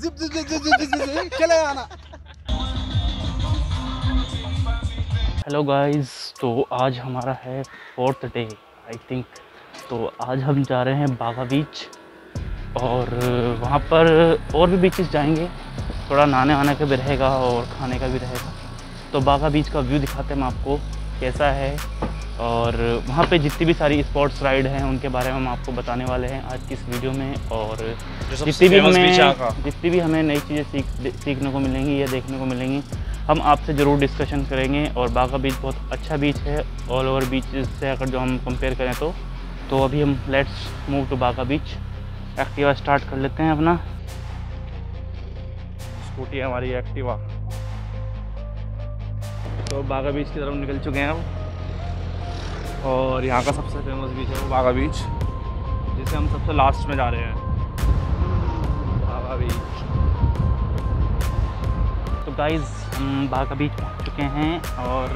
Zip zip zip zip zip zip चले आना hello guys तो आज हमारा है फोर्थ डे आई थिंक तो आज हम जा रहे हैं बाघा बीच और वहाँ पर और भी बीचेस जाएँगे। थोड़ा नहाने वाने का भी रहेगा और खाने का भी रहेगा। तो बाघा बीच का व्यू दिखाते हैं हम आपको, कैसा है और वहाँ पे जितनी भी सारी स्पोर्ट्स राइड हैं उनके बारे में हम आपको बताने वाले हैं आज की इस वीडियो में। और जितनी भी हमें जितनी भी हमें नई चीज़ें सीख सीखने को मिलेंगी या देखने को मिलेंगी हम आपसे ज़रूर डिस्कशन करेंगे। और बाघा बीच बहुत अच्छा बीच है। ऑल ओवर बीच से अगर जो हम कंपेयर करें तो तो अभी हम let's move to Bagha beach Activa start कर लेते हैं अपना। स्कूटी हमारी एक्टिवा तो बाघा बीच की तरफ़ निकल चुके हैं हम और यहाँ का सबसे फ़ेमस बीच है वो बागा बीच जिसे हम सबसे लास्ट में जा रहे हैं। बाघा बीच तो गाइज़ हम बाघा बीच पहुँच चुके हैं और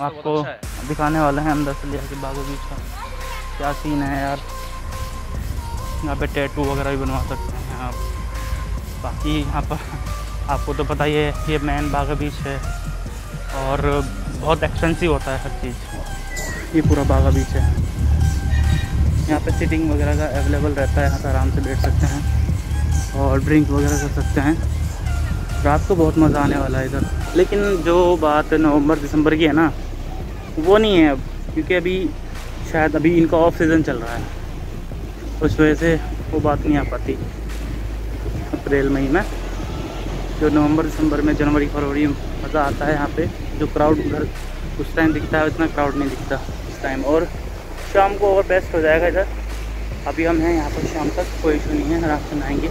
आपको दिखाने वाले हैं अंदर से लिया कि बागा बीच का। क्या सीन है यार। यहाँ पे टैटू वगैरह भी बनवा सकते हैं आप। बाकी यहाँ पर आपको तो पता ही है ये मेन बाघा बीच है। और बहुत एक्सपेंसिव होता है हर चीज़। ये पूरा बागा बीच है। यहाँ पे सीटिंग वगैरह का अवेलेबल रहता है, यहाँ पर आराम से बैठ सकते हैं और ड्रिंक वगैरह कर सकते हैं। रात को बहुत मज़ा आने वाला है इधर। लेकिन जो बात नवंबर, दिसंबर की है ना, वो नहीं है अब, क्योंकि अभी शायद अभी इनका ऑफ़ सीज़न चल रहा है। उस वजह से वो बात नहीं आ पाती। अप्रैल मई में, जो नवंबर, दिसंबर में, जनवरी, फरवरी मज़ा आता है यहाँ पे। जो क्राउड उधर उस टाइम दिखता है इतना क्राउड नहीं दिखता इस टाइम और शाम को और बेस्ट हो जाएगा इधर। अभी हम हैं यहाँ पर शाम तक, कोई इशू नहीं है, आराम से नहाएँगे।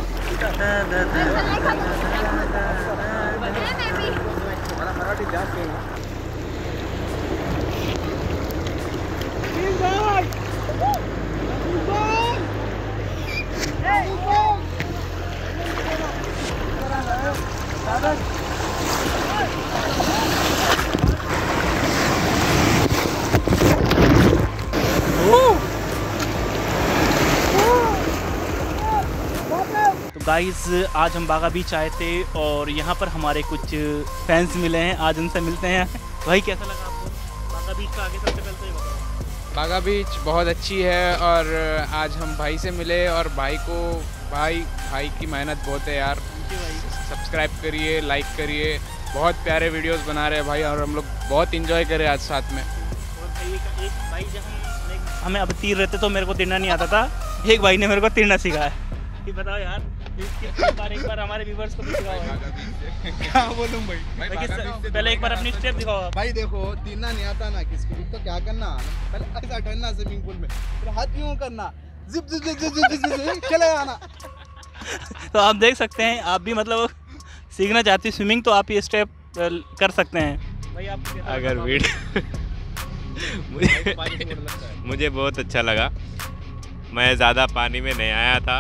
गाइस आज हम बागा बीच आए थे और यहाँ पर हमारे कुछ फैंस मिले हैं। आज उनसे मिलते हैं। भाई कैसा लगा आपको? बागा बीच का आगे सबसे पहले तो बताओ। बागा बीच बहुत अच्छी है और आज हम भाई से मिले और भाई को भाई भाई की मेहनत बहुत है यार। सब्सक्राइब करिए लाइक करिए। बहुत प्यारे वीडियोस बना रहे हैं भाई और हम लोग बहुत इंजॉय करें आज साथ में। एक, एक भाई जब हम अब तीर रहते तो मेरे को तिरना नहीं आता था। एक भाई ने मेरे को तिरना सिखाया। बताओ यार। बार एक बार हमारे व्यूवर्स को भी सिखाओ क्या बोलूँ भाई? भाई, किस- पहले एक बार अपनी स्टेप दिखाओ। भाई देखो तीनना नहीं आता ना किसको तो क्या करना? पहले ऐसा ठहरना स्विमिंग पूल में। फिर हाथ यूँ करना। Zip zip zip zip zip zip zip चले आना। तो आप देख सकते हैं आप भी मतलब सीखना चाहती स्विमिंग तो आप ये स्टेप कर सकते हैं। भाई आप अगर वीडियो मुझे मुझे बहुत अच्छा लगा। मैं ज़्यादा पानी में नहीं आया था।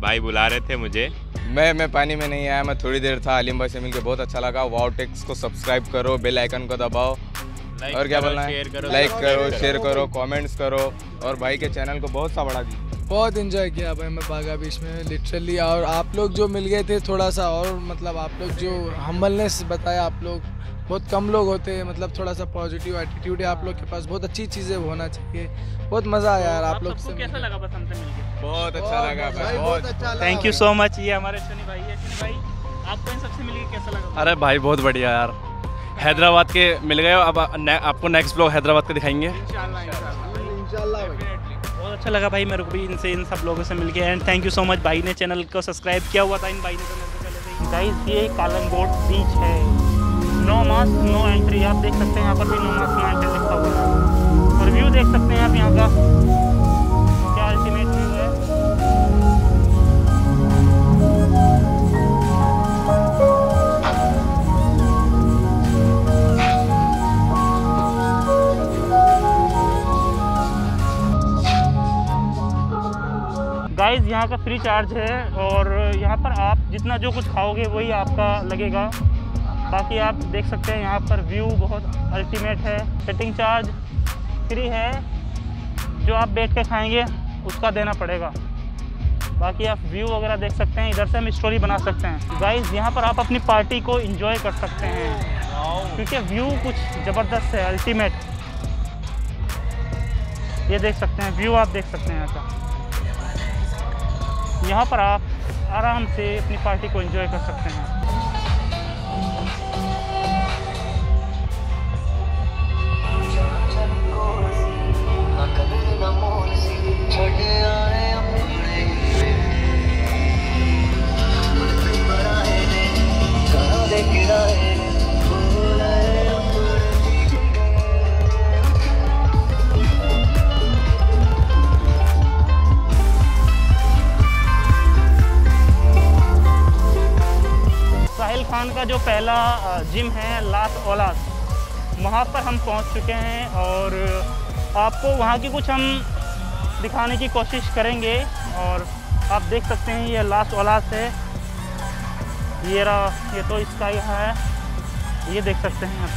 भाई बुला रहे थे मुझे। मैं मैं पानी में नहीं आया मैं थोड़ी देर था आलिम भाई से मिलकर बहुत अच्छा लगा। वाओ टेक्स को सब्सक्राइब करो बेल आइकन को दबाओ। और क्या बोलना है? लाइक करो शेयर करो कमेंट्स करो और भाई के चैनल को बहुत सा बढ़ा दी बहुत इन्जॉय किया भाई मैं बागा बीच में लिटरली और आप लोग जो मिल गए थे थोड़ा सा और मतलब आप लोग जो हम्बलनेस बताया आप लोग बहुत कम लोग होते हैं मतलब थोड़ा सा पॉजिटिव एटीट्यूड है आप लोग के पास बहुत अच्छी चीज़ें होना चाहिए बहुत मज़ा आया यार आप लोग से कैसा लगा बस हमसे मिलके? बहुत अच्छा लगा भाई बहुत अच्छा थैंक यू सो मच ये हमारे शनि भाई है। शनि भाई आपको इन सबसे मिलके कैसा लगा? अरे भाई बहुत बढ़िया यार। हैदराबाद के मिल गए अब आपको नेक्स्ट ब्लॉग हैदराबाद का दिखाएँगे। इंशाल्लाह भाई। बहुत अच्छा लगा भाई मेरे को भी इनसे, इन सब लोगों से मिल गया and thank you so much भाई ने चैनल को सब्सक्राइब किया हुआ था। इन भाई ने तो को गाइस ये कालंगोट बीच है। नो मास्क नो एंट्री आप देख सकते हैं, यहाँ पर भी नो मास्क नो एंट्री लिखा हुआ है। और व्यू देख सकते हैं आप यहाँ का। गाइस यहाँ का फ्री चार्ज है और यहाँ पर आप जितना जो कुछ खाओगे वही आपका लगेगा। बाकी आप देख सकते हैं यहाँ पर व्यू बहुत अल्टीमेट है। सेटिंग चार्ज फ्री है। जो आप बैठ के खाएँगे, उसका देना पड़ेगा। बाकी आप व्यू वगैरह देख सकते हैं। इधर से हम स्टोरी बना सकते हैं। गाइस यहाँ पर आप अपनी पार्टी को एंजॉय कर सकते हैं। क्योंकि व्यू कुछ ज़बरदस्त है अल्टीमेट ये देख सकते हैं व्यू आप देख सकते हैं ऐसा यहाँ पर आप आराम से अपनी पार्टी को एंजॉय कर सकते हैं। का जो पहला जिम है लास ओलास वहाँ पर हम पहुँच चुके हैं और आपको वहाँ की कुछ हम दिखाने की कोशिश करेंगे और आप देख सकते हैं ये लास ओलास है। ये रहा ये तो इसका ही है ये देख सकते हैं आप।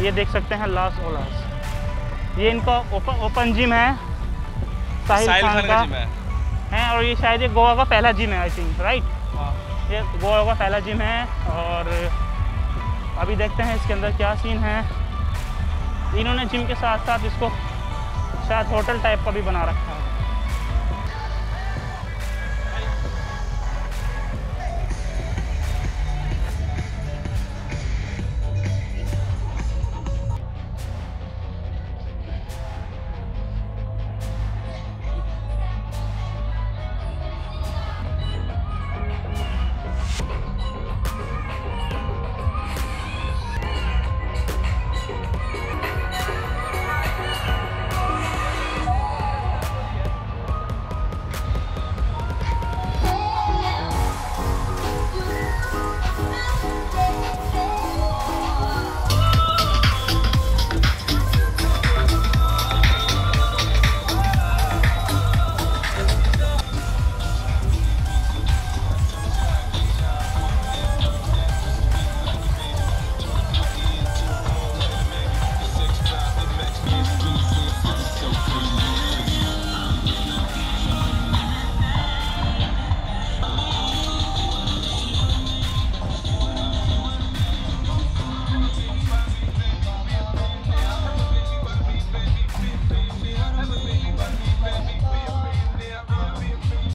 ये देख सकते हैं लास ओलास ये इनका ओपन ओपन जिम है साहिल खान का का। जिम है। हैं और ये शायद ये गोवा का पहला जिम है आई थिंक राइट ये गोवा का पहला जिम है और अभी देखते हैं इसके अंदर क्या सीन है। इन्होंने जिम के साथ साथ इसको शायद होटल टाइप का भी बना रखा है।